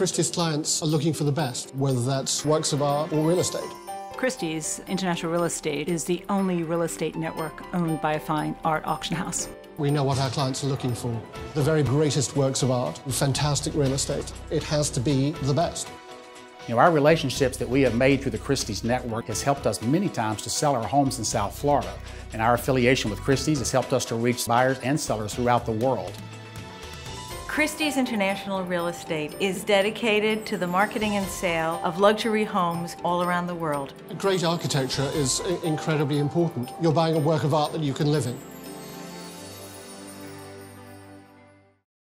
Christie's clients are looking for the best, whether that's works of art or real estate. Christie's International Real Estate is the only real estate network owned by a fine art auction house. We know what our clients are looking for. The very greatest works of art, fantastic real estate. It has to be the best. You know, our relationships that we have made through the Christie's network has helped us many times to sell our homes in South Florida. And our affiliation with Christie's has helped us to reach buyers and sellers throughout the world. Christie's International Real Estate is dedicated to the marketing and sale of luxury homes all around the world. Great architecture is incredibly important. You're buying a work of art that you can live in.